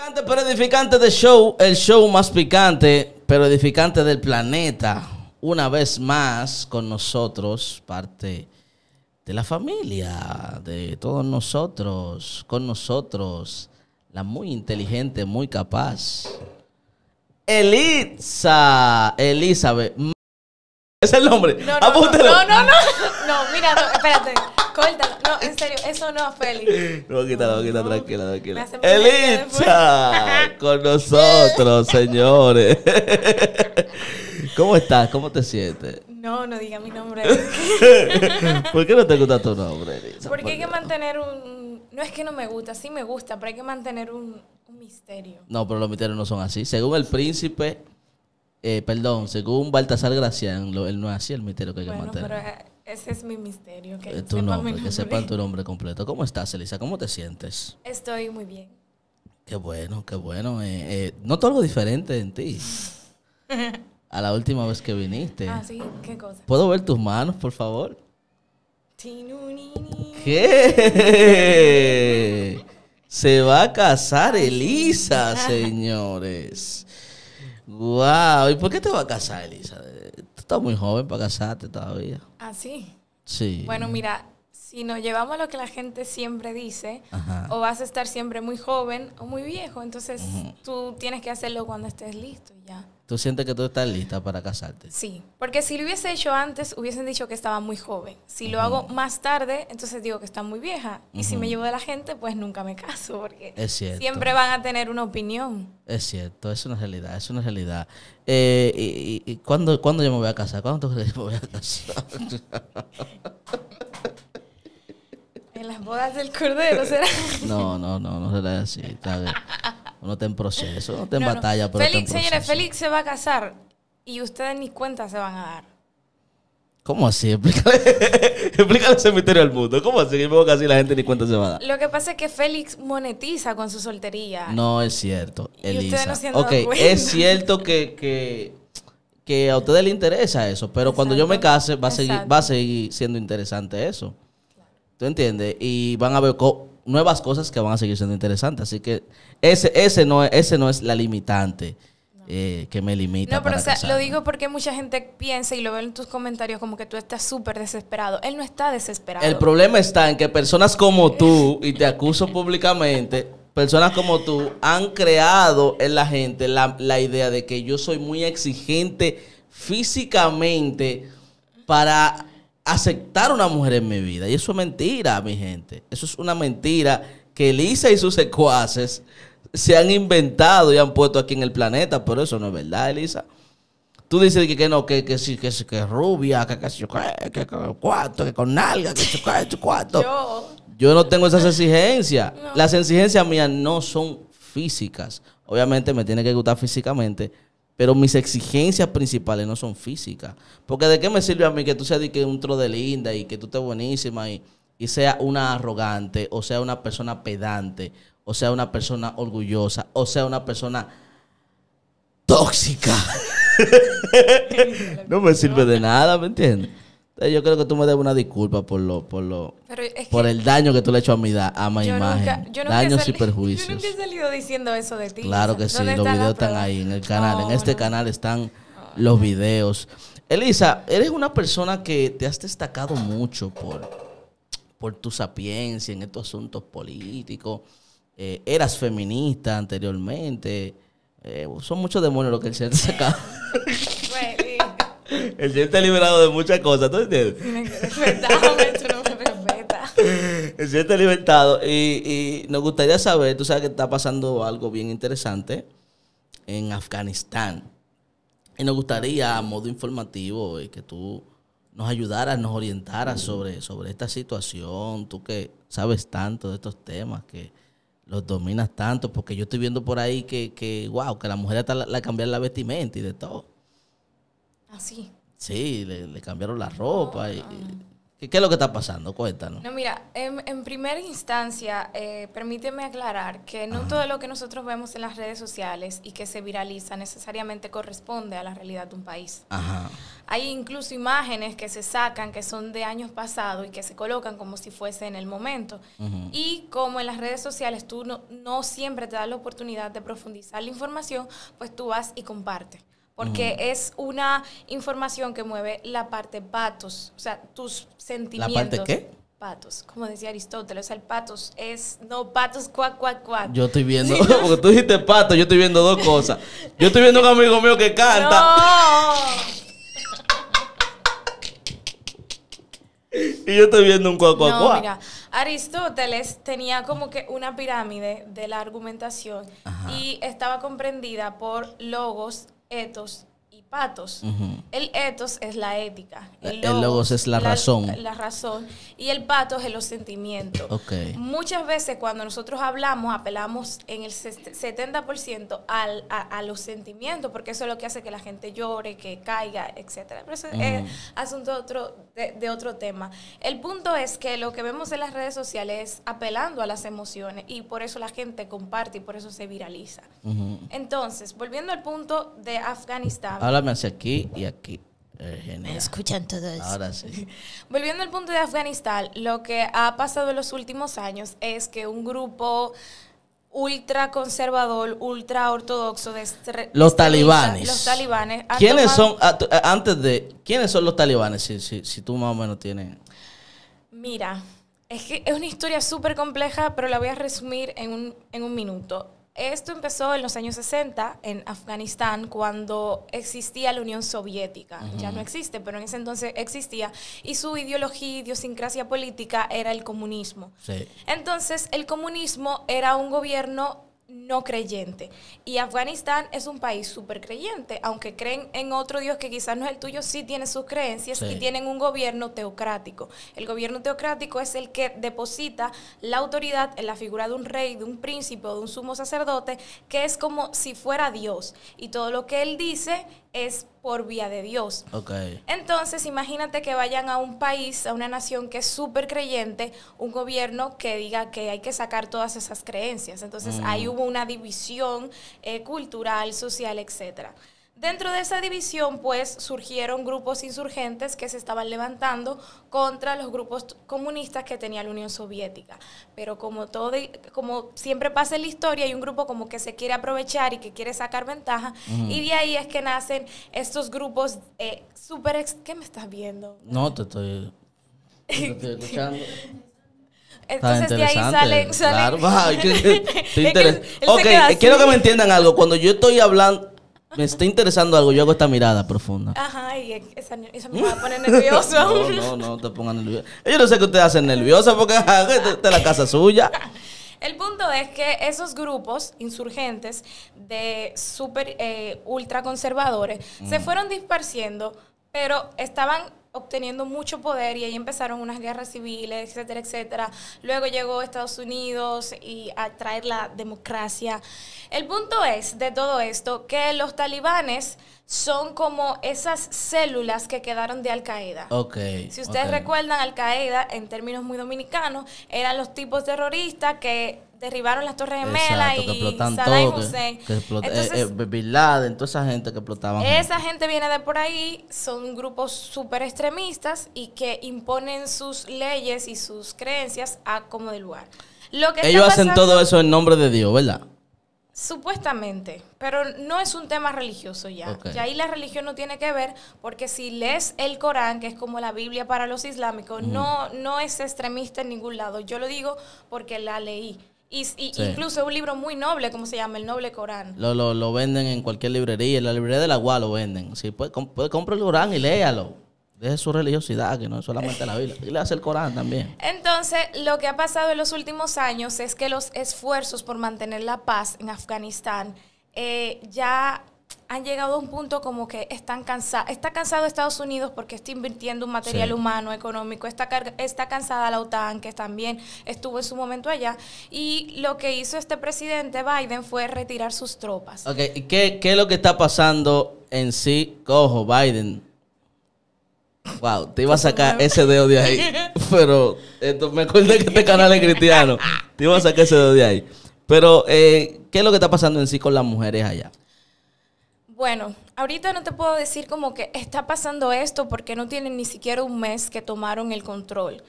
Picante pero edificante de show, el show más picante pero edificante del planeta. Una vez más con nosotros, parte de la familia, de todos nosotros, con nosotros, la muy inteligente, muy capaz, Elisa, Elizabeth. Es el nombre. No, no, no, Apúntelo. no, no, no, no, mira, no, espérate, córtalo, en serio, eso no, Félix. No, quítalo, quítalo, tranquila, tranquila. Gracia Elitza, con nosotros, señores. ¿Cómo estás? ¿Cómo te sientes? No, no diga mi nombre. ¿Por qué no te gusta tu nombre, Elisa? Porque hay que mantener un, no es que no me gusta, sí me gusta, pero hay que mantener un, un misterio. No, pero los misterios no son así. Según el príncipe, eh, perdón, según Baltasar Gracián, lo- él no es así el misterio que hay que Bueno, pero mantener. eh, ese es mi misterio, que Eh, tu nombre, que sepan tu nombre completo. ¿Cómo estás, Elisa? ¿Cómo te sientes? Estoy muy bien. Qué bueno, qué bueno. Eh, eh, noto algo diferente en ti. A la última vez que viniste. Ah, sí, qué cosa. ¿Puedo ver tus manos, por favor? ¿Qué? Se va a casar Elisa, señores. Wow. ¿Y por qué te va a casar, Elisa? Estás muy joven para casarte todavía. Ah, sí. Sí. Bueno, mira, si nos llevamos a lo que la gente siempre dice, Ajá. o vas a estar siempre muy joven o muy viejo, entonces tú tienes que hacerlo cuando estés listo y ya. ¿Tú sientes que tú estás lista para casarte? Sí, porque si lo hubiese hecho antes, hubiesen dicho que estaba muy joven. Si lo hago más tarde, entonces digo que está muy vieja. Y si me llevo de la gente, pues nunca me caso, porque Es siempre van a tener una opinión. Es cierto, es una realidad, es una realidad. Eh, y, y- y ¿cuándo, cuándo yo me voy a casar? ¿Cuándo tú crees que me voy a casar? En las bodas del cordero será. No, no, no, no será así. está bien. Uno está en proceso, uno está en No, no. batalla, pero Félix, está en señores. Félix se va a casar y ustedes ni cuenta se van a dar. ¿Cómo así? Explícale, explícale ese misterio al mundo. ¿Cómo así? Que me voy a casar y la gente ni cuenta se va a dar. Lo que pasa es que Félix monetiza con su soltería. No es cierto, Y Elisa. no se han dado ok, cuenta. es cierto que, que, que a ustedes les interesa eso, pero cuando yo me case va a, seguir, exacto. va a seguir siendo interesante eso. ¿Tú entiendes? Y van a ver co- nuevas cosas que van a seguir siendo interesantes. Así que ese, ese, no, es, ese no es la limitante eh, que me limita. No, pero para o sea, lo digo porque mucha gente piensa y lo ve en tus comentarios como que tú estás súper desesperado. Él no está desesperado. El problema está en que personas como tú, y te acuso públicamente, personas como tú han creado en la gente la, la idea de que yo soy muy exigente físicamente para aceptar una mujer en mi vida. Y eso es mentira, mi gente. Eso es una mentira que Elisa y sus secuaces se han inventado y han puesto aquí en el planeta, pero eso no es verdad, Elisa. Tú dices que, que no, que, que sí, que, que es rubia, que, que, que, que, que con nalga, que, cuatro. Yo, Yo no tengo esas exigencias. Las exigencias mías no son físicas. Obviamente me tiene que gustar físicamente, pero mis exigencias principales no son físicas. Porque de qué me sirve a mí que tú seas de que un tro de linda y que tú estés buenísima y, y sea una arrogante, o sea una persona pedante, o sea una persona orgullosa, o sea una persona tóxica. no me sirve de nada, ¿me entiendes? Yo creo que tú me debes una disculpa por lo, por lo, pero es que por el daño que tú le has hecho a mi, da- a mi yo imagen. nunca, yo nunca Daños y perjuicios. Yo nunca he salido diciendo eso de ti. Claro que sí, ¿dónde los videos están ahí en el canal. No, en este no. canal están los videos. Elisa, eres una persona que te has destacado mucho por, por tu sapiencia en estos asuntos políticos. Eh, eras feminista anteriormente. Eh, son muchos demonios los que el te ha sacado. El señor te ha liberado de muchas cosas, ¿tú entiendes? Tienes que respetarme, tú no me respetas. Se siente libertado. Y, y nos gustaría saber, tú sabes que está pasando algo bien interesante en Afganistán. Y nos gustaría, a modo informativo, eh, que tú nos ayudaras, nos orientaras sobre, sobre esta situación. Tú que sabes tanto de estos temas, que los dominas tanto, porque yo estoy viendo por ahí que, que wow, que la mujer hasta la, la cambiaron la vestimenta y de todo. Así. Sí, le, le cambiaron la ropa y, y ¿Qué, es lo que está pasando? Cuéntanos. No, mira, en, en primera instancia, eh, permíteme aclarar que no todo lo que nosotros vemos en las redes sociales y que se viraliza necesariamente corresponde a la realidad de un país. Ajá. Hay incluso imágenes que se sacan que son de años pasados y que se colocan como si fuese en el momento. Y como en las redes sociales tú no, no siempre te das la oportunidad de profundizar la información, pues tú vas y compartes. Porque es una información que mueve la parte patos, o sea, tus sentimientos. qué? Patos, como decía Aristóteles, o sea, el patos es, no patos, cuac, cuac, cuac. Yo estoy viendo, porque tú dijiste pato, yo estoy viendo dos cosas. Yo estoy viendo un amigo mío que canta. No. Y yo estoy viendo un cuac, cuac, No, cuac. mira, Aristóteles tenía como que una pirámide de la argumentación y estaba comprendida por logos, έτος patos. El etos es la ética. El logos es la razón. La razón. Y el patos es los sentimientos. Muchas veces cuando nosotros hablamos, apelamos en el ses- 70% al, a, a los sentimientos, porque eso es lo que hace que la gente llore, que caiga, etcétera. Pero eso es asunto otro, de, de otro tema. El punto es que lo que vemos en las redes sociales es apelando a las emociones y por eso la gente comparte y por eso se viraliza. Entonces, volviendo al punto de Afganistán. Háblame hacia aquí y aquí. Eh, genial. escuchan todos. Ahora sí. Volviendo al punto de Afganistán, lo que ha pasado en los últimos años es que un grupo ultra conservador, ultra ortodoxo de estre- Los talibanes. Los talibanes. ¿Quiénes tomado- son, ah, ah, antes de, quiénes son los talibanes? Si, si, si tú más o menos tienes. Mira, es que es una historia súper compleja, pero la voy a resumir en un, en un minuto. Esto empezó en los años 60 en Afganistán, cuando existía la Unión Soviética. Ya no existe, pero en ese entonces existía. Y su ideología, idiosincrasia política era el comunismo. Sí. Entonces, el comunismo era un gobierno no creyente. Y Afganistán es un país súper creyente, aunque creen en otro Dios que quizás no es el tuyo, sí tiene sus creencias Sí. y tienen un gobierno teocrático. El gobierno teocrático es el que deposita la autoridad en la figura de un rey, de un príncipe o de un sumo sacerdote, que es como si fuera Dios. Y todo lo que él dice es por vía de Dios. Ok. Entonces, imagínate que vayan a un país, a una nación que es súper creyente, un gobierno que diga que hay que sacar todas esas creencias. Entonces, ahí hubo una división eh, cultural, social, etcétera. Dentro de esa división, pues, surgieron grupos insurgentes que se estaban levantando contra los grupos comunistas que tenía la Unión Soviética. Pero como todo, como siempre pasa en la historia, hay un grupo como que se quiere aprovechar y que quiere sacar ventaja, y de ahí es que nacen estos grupos eh, súper... ex- ¿Qué me estás viendo? No, te estoy, te estoy escuchando. Entonces de ahí salen... salen Claro, va, que- quiero que me entiendan algo. Cuando yo estoy hablando, me está interesando algo, yo hago esta mirada profunda. Ajá, y esa- eso me va a poner nervioso. No, no, no te pongan nervioso. Yo no sé que ustedes hacen nerviosa porque esta es la casa suya. El punto es que esos grupos insurgentes de super eh, ultraconservadores se fueron disparciendo, pero estaban obteniendo mucho poder y ahí empezaron unas guerras civiles, etcétera, etcétera. Luego llegó Estados Unidos y a traer la democracia. El punto es de todo esto que los talibanes son como esas células que quedaron de Al Qaeda. Ok. Si ustedes recuerdan, Al Qaeda, en términos muy dominicanos, eran los tipos terroristas que derribaron las Torres Gemelas Exacto, y Saddam. Hussein. Que, que explota- eh, Entonces, eh, Bin Laden, toda esa gente que explotaban. esa gente viene de por ahí, son grupos súper extremistas y que imponen sus leyes y sus creencias a como de lugar. Lo que Ellos hacen todo eso en nombre de Dios, ¿verdad? Supuestamente, pero no es un tema religioso ya. Ok. Ya ahí la religión no tiene que ver, porque si lees el Corán, que es como la Biblia para los islámicos, no, no es extremista en ningún lado. Yo lo digo porque la leí. Y, y Sí. incluso es un libro muy noble, como se llama, el Noble Corán. Lo, lo, lo venden en cualquier librería. En la librería de la UA lo venden. Sí, puede, com- puede comprar el Corán y léalo. Deje su religiosidad, que no es solamente la Biblia. Y le hace el Corán también. Entonces, lo que ha pasado en los últimos años es que los esfuerzos por mantener la paz en Afganistán eh, ya han llegado a un punto como que están cansados. Está cansado Estados Unidos porque está invirtiendo en material Sí. humano, económico. Está, está cansada la OTAN, que también estuvo en su momento allá. Y lo que hizo este presidente Biden fue retirar sus tropas. Ok, ¿y qué, qué es lo que está pasando en sí? Cojo, Biden. Wow, te iba a sacar ese dedo de ahí. Pero esto, me acordé que este canal es cristiano. Te iba a sacar ese dedo de ahí. Pero, eh, ¿qué es lo que está pasando en sí con las mujeres allá? Bueno, ahorita no te puedo decir como que está pasando esto porque no tienen ni siquiera un mes que tomaron el control.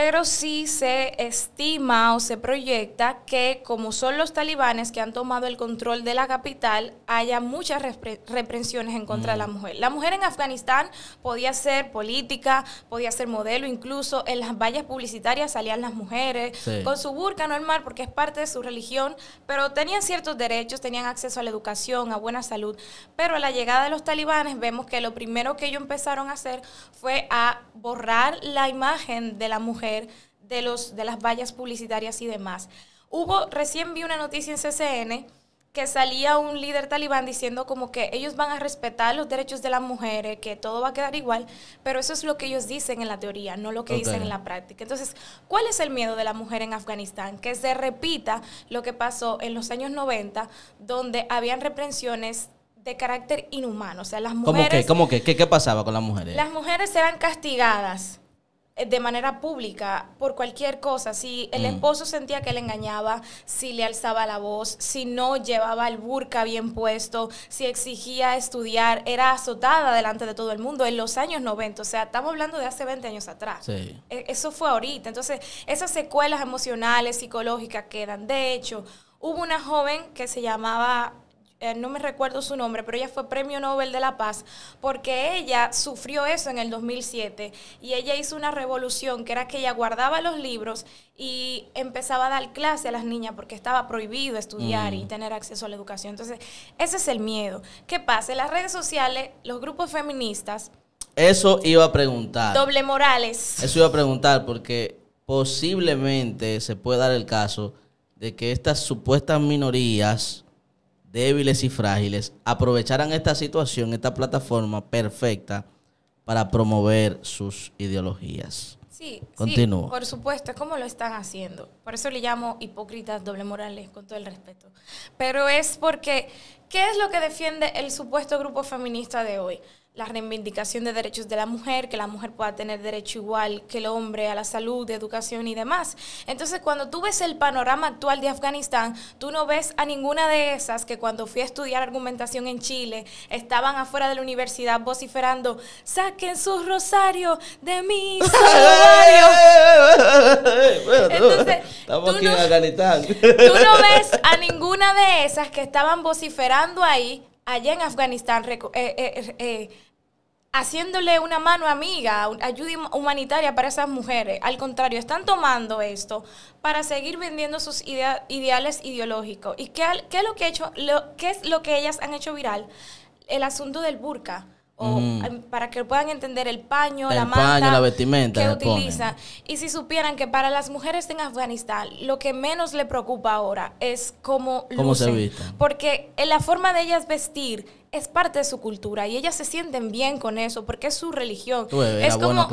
Pero sí se estima o se proyecta que como son los talibanes que han tomado el control de la capital, haya muchas reprensiones en contra de la mujer. La mujer en Afganistán podía ser política, podía ser modelo, incluso en las vallas publicitarias salían las mujeres con su burka normal porque es parte de su religión, pero tenían ciertos derechos, tenían acceso a la educación, a buena salud. Pero a la llegada de los talibanes vemos que lo primero que ellos empezaron a hacer fue a borrar la imagen de la mujer de, los, de las vallas publicitarias y demás. Hubo, recién vi una noticia en CCN que salía un líder talibán diciendo como que ellos van a respetar los derechos de las mujeres, que todo va a quedar igual, pero eso es lo que ellos dicen en la teoría, no lo que dicen en la práctica. Entonces, ¿cuál es el miedo de la mujer en Afganistán? Que se repita lo que pasó en los años 90, donde habían reprensiones de carácter inhumano. O sea, las mujeres... ¿Cómo que? ¿Qué, ¿Qué pasaba con las mujeres? Las mujeres eran castigadas de manera pública por cualquier cosa. Si el mm. esposo sentía que le engañaba, si le alzaba la voz, si no llevaba el burka bien puesto, si exigía estudiar, era azotada delante de todo el mundo en los años 90. O sea, estamos hablando de hace 20 años atrás. E, eso fue ahorita. Entonces, esas secuelas emocionales, psicológicas quedan. De hecho, hubo una joven que se llamaba eh, no me recuerdo su nombre, pero ella fue Premio Nobel de la Paz, porque ella sufrió eso en el 2007 y ella hizo una revolución que era que ella guardaba los libros y empezaba a dar clase a las niñas porque estaba prohibido estudiar y mm. tener acceso a la educación. Entonces, ese es el miedo. ¿Qué pasa? En las redes sociales, los grupos feministas... Eso iba a preguntar. Doble morales. Eso iba a preguntar porque posiblemente se puede dar el caso de que estas supuestas minorías débiles y frágiles aprovecharan esta situación, esta plataforma perfecta para promover sus ideologías. Sí, Continúo. Sí, por supuesto, es como lo están haciendo. Por eso le llamo hipócritas, doble morales, con todo el respeto. Pero es porque, ¿qué es lo que defiende el supuesto grupo feminista de hoy? La reivindicación de derechos de la mujer, que la mujer pueda tener derecho igual que el hombre a la salud, educación y demás. Entonces, cuando tú ves el panorama actual de Afganistán, tú no ves a ninguna de esas que cuando fui a estudiar argumentación en Chile estaban afuera de la universidad vociferando, saquen sus rosarios de mi Entonces, Estamos aquí en Afganistán. Tú no ves a ninguna de esas que estaban vociferando ahí allá en Afganistán, eh, eh, eh, haciéndole una mano amiga, ayuda humanitaria para esas mujeres. Al contrario, están tomando esto para seguir vendiendo sus ideales ideológicos. ¿Y qué, es lo que hecho, lo, qué es lo que ellas han hecho viral? El asunto del burka o para que puedan entender el paño, la manta la vestimenta que utiliza. Y si supieran que para las mujeres en Afganistán lo que menos le preocupa ahora es cómo, ¿Cómo se Porque en la forma de ellas vestir es parte de su cultura y ellas se sienten bien con eso porque es su religión. es como,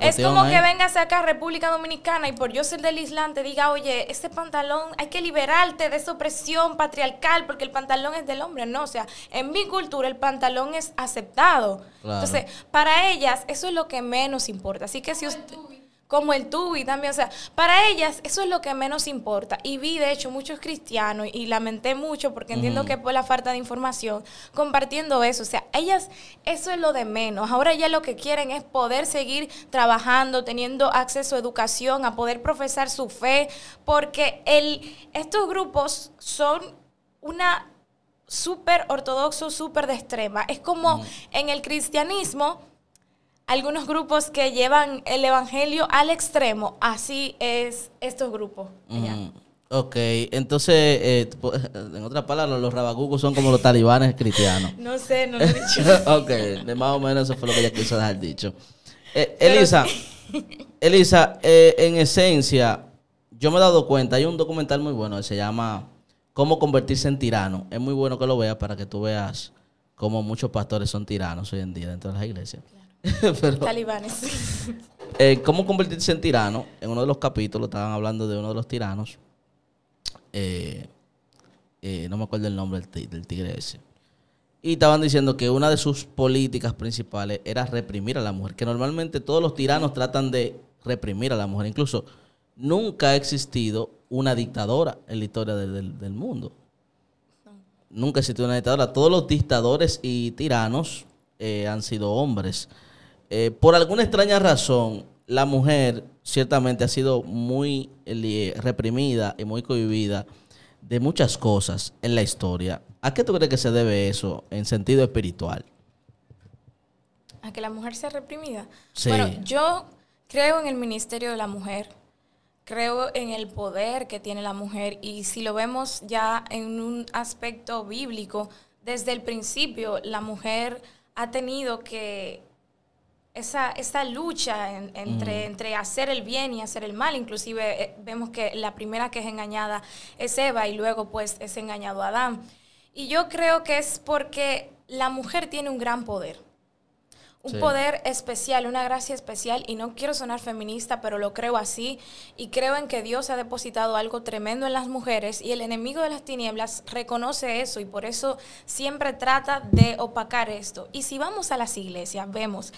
es como que vengas acá a República Dominicana y por yo ser del Islam te diga, oye, este pantalón hay que liberarte de esa opresión patriarcal porque el pantalón es del hombre. No, o sea, en mi cultura el pantalón es aceptado. Entonces, para ellas eso es lo que menos importa. Así que si usted como el tubi también, o sea, para ellas eso es lo que menos importa. Y vi, de hecho, muchos cristianos, y lamenté mucho porque entiendo que por la falta de información, compartiendo eso, o sea, ellas, eso es lo de menos. Ahora ya lo que quieren es poder seguir trabajando, teniendo acceso a educación, a poder profesar su fe, porque el, estos grupos son una súper ortodoxo, súper de extrema. Es como en el cristianismo algunos grupos que llevan el evangelio al extremo. Así es estos grupos. ok, entonces, eh, en otras palabras, los rabagucos son como los talibanes cristianos. No sé, no lo he dicho. ok, de más o menos eso fue lo que ella quiso dejar dicho. Eh, Elisa, Elisa, eh, en esencia, yo me he dado cuenta, hay un documental muy bueno que se llama Cómo convertirse en tirano. Es muy bueno que lo veas para que tú veas cómo muchos pastores son tiranos hoy en día dentro de las iglesias. Talibanes. Eh, ¿Cómo convertirse en tirano? En uno de los capítulos estaban hablando de uno de los tiranos. Eh, eh, no me acuerdo el nombre del, tigre ese. Y estaban diciendo que una de sus políticas principales era reprimir a la mujer, que normalmente todos los tiranos tratan de reprimir a la mujer. Incluso nunca ha existido una dictadora en la historia del, del mundo. Nunca ha existido una dictadora. Todos los dictadores y tiranos eh, han sido hombres. Eh, por alguna extraña razón, la mujer ciertamente ha sido muy reprimida y muy cohibida de muchas cosas en la historia. ¿A qué tú crees que se debe eso en sentido espiritual? A que la mujer sea reprimida. Bueno, yo creo en el ministerio de la mujer, creo en el poder que tiene la mujer y si lo vemos ya en un aspecto bíblico, desde el principio la mujer ha tenido que esa, esa lucha entre, entre hacer el bien y hacer el mal. Inclusive eh, vemos que la primera que es engañada es Eva y luego pues es engañado Adán. Y yo creo que es porque la mujer tiene un gran poder un poder especial, una gracia especial, y no quiero sonar feminista, pero lo creo así, y creo en que Dios ha depositado algo tremendo en las mujeres, y el enemigo de las tinieblas reconoce eso, y por eso siempre trata de opacar esto. Y si vamos a las iglesias, vemos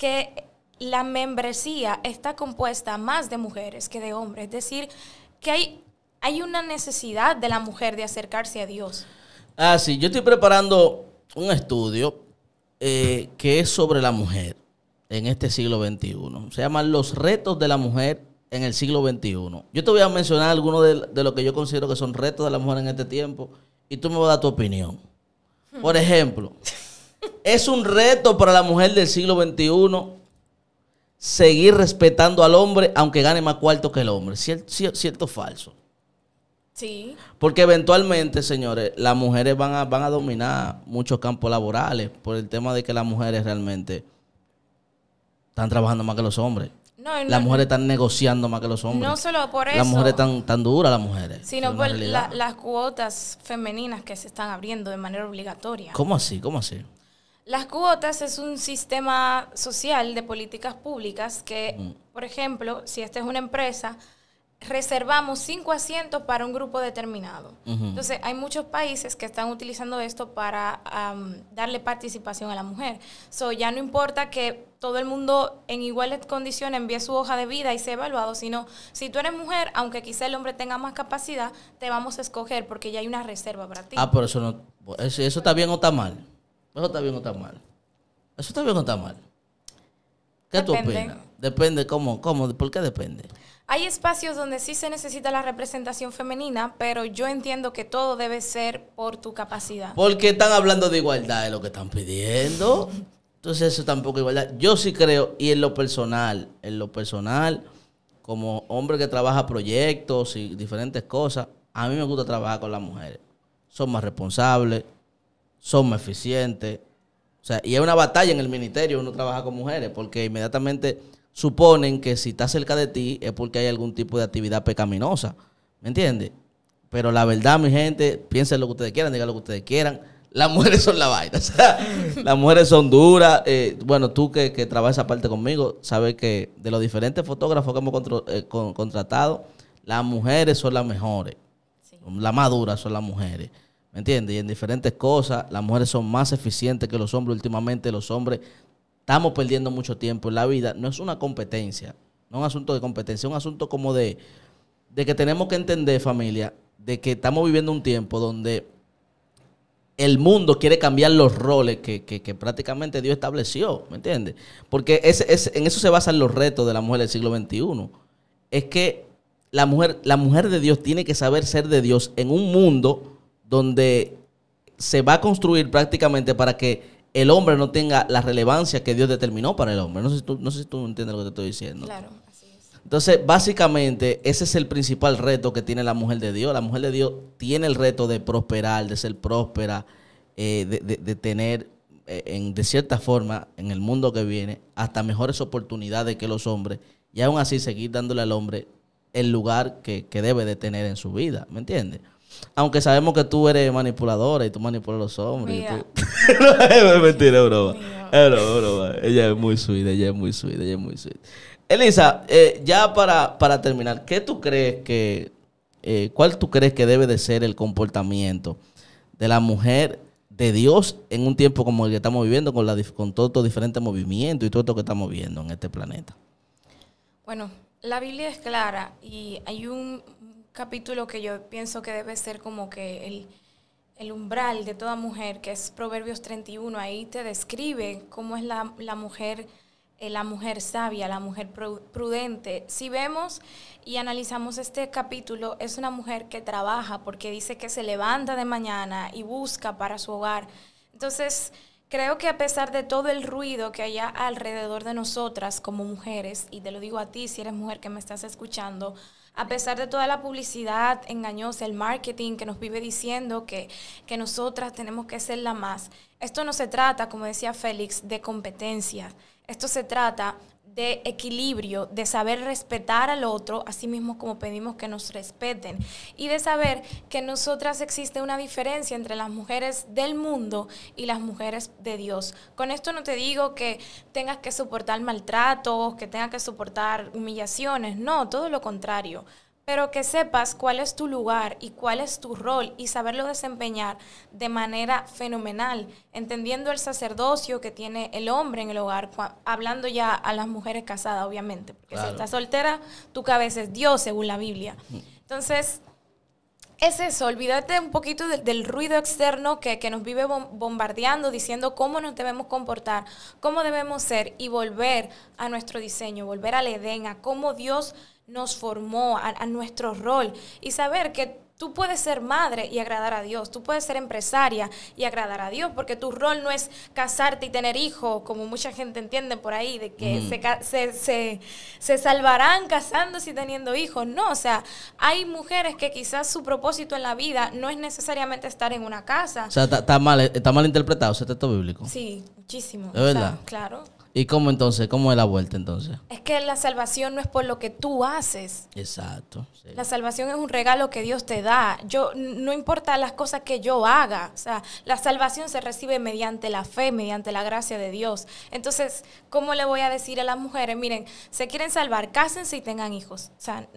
que la membresía está compuesta más de mujeres que de hombres, es decir, que hay, hay una necesidad de la mujer de acercarse a Dios. Ah, sí, yo estoy preparando un estudio eh, que es sobre la mujer en este siglo XXI. Se llaman Los retos de la mujer en el siglo XXI. Yo te voy a mencionar algunos de, de lo que yo considero que son retos de la mujer en este tiempo y tú me vas a dar tu opinión. Por ejemplo, es un reto para la mujer del siglo XXI seguir respetando al hombre aunque gane más cuarto que el hombre. cierto o falso? Sí. Porque eventualmente, señores, las mujeres van a, van a dominar muchos campos laborales por el tema de que las mujeres realmente están trabajando más que los hombres. las mujeres están negociando más que los hombres. No solo por eso. Las mujeres están tan duras, las mujeres. Sino por las cuotas femeninas que se están abriendo de manera obligatoria. ¿Cómo así? ¿Cómo así? Las cuotas es un sistema social de políticas públicas que, por ejemplo, si esta es una empresa, reservamos cinco asientos para un grupo determinado. Entonces, hay muchos países que están utilizando esto para darle participación a la mujer. So, ya no importa que todo el mundo en iguales condiciones envíe su hoja de vida y sea evaluado, sino si tú eres mujer, aunque quizá el hombre tenga más capacidad, te vamos a escoger porque ya hay una reserva para ti. Ah, pero eso no, eso, está bien o está mal. Eso está bien o está mal. Eso está bien o está mal. ¿Qué tú opinas? Depende cómo, cómo, ¿por qué depende? Hay espacios donde sí se necesita la representación femenina, pero yo entiendo que todo debe ser por tu capacidad. Porque están hablando de igualdad, de lo que están pidiendo. Entonces eso tampoco es igualdad. Yo sí creo, y en lo personal, en lo personal, como hombre que trabaja proyectos y diferentes cosas, a mí me gusta trabajar con las mujeres. Son más responsables, son más eficientes. O sea, y es una batalla en el ministerio uno trabaja con mujeres, porque inmediatamente suponen que si está cerca de ti es porque hay algún tipo de actividad pecaminosa. ¿Me entiendes? Pero la verdad, mi gente, piensen lo que ustedes quieran, digan lo que ustedes quieran. Las mujeres son la vaina. O sea, las mujeres son duras. Eh, bueno, tú que, que trabajas esa parte conmigo, sabes que de los diferentes fotógrafos que hemos eh, contratado, las mujeres son las mejores. Las más duras son las mujeres. ¿Me entiendes? Y en diferentes cosas, las mujeres son más eficientes que los hombres. Últimamente los hombres estamos perdiendo mucho tiempo en la vida. No es una competencia, no es un asunto de competencia, es un asunto como de, de que tenemos que entender, familia, de que estamos viviendo un tiempo donde el mundo quiere cambiar los roles que, prácticamente Dios estableció, ¿me entiendes? Porque en eso se basan los retos de la mujer del siglo XXI. Es que la mujer, la mujer de Dios tiene que saber ser de Dios en un mundo donde se va a construir prácticamente para que el hombre no tenga la relevancia que Dios determinó para el hombre. No sé si tú, no sé si tú entiendes lo que te estoy diciendo. Claro, así es. Entonces, básicamente, ese es el principal reto que tiene la mujer de Dios. La mujer de Dios tiene el reto de prosperar, de ser próspera, eh, de, tener, eh, en, de cierta forma, en el mundo que viene, hasta mejores oportunidades que los hombres. Y aún así seguir dándole al hombre el lugar que, que debe de tener en su vida. ¿Me entiendes? Aunque sabemos que tú eres manipuladora y tú manipulas a los hombres. es mentira, es broma. Es broma, Ella es muy sweet, ella es muy sweet, ella es muy sweet. Elisa, eh, ya para, para terminar, ¿qué tú crees que, eh, cuál tú crees que debe de ser el comportamiento de la mujer de Dios en un tiempo como el que estamos viviendo, con, la, con todos estos diferentes movimientos y todo esto que estamos viendo en este planeta? Bueno, la Biblia es clara y hay un capítulo que yo pienso que debe ser como que el, el umbral de toda mujer, que es Proverbios 31. Ahí te describe cómo es la, la mujer eh, la mujer sabia, la mujer prudente. Si vemos y analizamos este capítulo, es una mujer que trabaja porque dice que se levanta de mañana y busca para su hogar. Entonces, creo que a pesar de todo el ruido que haya alrededor de nosotras como mujeres, y te lo digo a ti si eres mujer que me estás escuchando, a pesar de toda la publicidad engañosa, el marketing que nos vive diciendo que, que nosotras tenemos que ser la más, esto no se trata, como decía Félix, de competencia. Esto se trata de equilibrio, de saber respetar al otro, así mismo como pedimos que nos respeten, y de saber que nosotras existe una diferencia entre las mujeres del mundo y las mujeres de Dios. Con esto no te digo que tengas que soportar maltratos, que tengas que soportar humillaciones, no, todo lo contrario pero que sepas cuál es tu lugar y cuál es tu rol y saberlo desempeñar de manera fenomenal, entendiendo el sacerdocio que tiene el hombre en el hogar, hablando ya a las mujeres casadas, obviamente, porque si estás soltera, tu cabeza es Dios, según la Biblia. Mm. Entonces, es eso, olvídate un poquito del ruido externo que, que, nos vive bombardeando, diciendo cómo nos debemos comportar, cómo debemos ser y volver a nuestro diseño, volver al Edén, a cómo Dios nos formó, a, nuestro rol. Y saber que tú puedes ser madre y agradar a Dios, tú puedes ser empresaria y agradar a Dios, porque tu rol no es casarte y tener hijos, como mucha gente entiende por ahí, de que se, se, se, salvarán casándose y teniendo hijos. No, o sea, hay mujeres que quizás su propósito en la vida no es necesariamente estar en una casa. O sea, está mal, está mal interpretado ese texto bíblico. Sí, muchísimo. ¿Es verdad? claro. ¿Y cómo entonces? ¿Cómo es la vuelta entonces? Es que la salvación no es por lo que tú haces. Exacto. La salvación es un regalo que Dios te da. Yo no importa las cosas que yo haga, o sea, la salvación se recibe mediante la fe, mediante la gracia de Dios. Entonces, ¿cómo le voy a decir a las mujeres, miren, se quieren salvar, cásense y tengan hijos? O sea,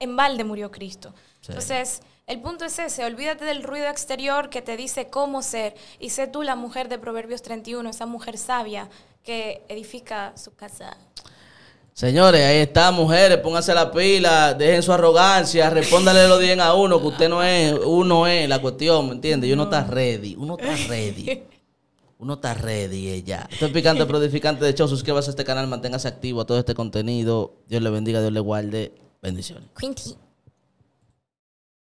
en balde murió Cristo. Entonces, el punto es ese, olvídate del ruido exterior que te dice cómo ser y sé tú la mujer de Proverbios 31, esa mujer sabia que edifica su casa. Señores, ahí está, mujeres, pónganse la pila, dejen su arrogancia, respóndale lo bien a uno, que usted no es, uno es la cuestión, ¿me entiende? Y uno está ready, uno está ready. Uno está ready ella. Estoy picante, pero edificante de show. Suscríbase a este canal, manténgase activo a todo este contenido. Dios le bendiga, Dios le guarde. Bendiciones.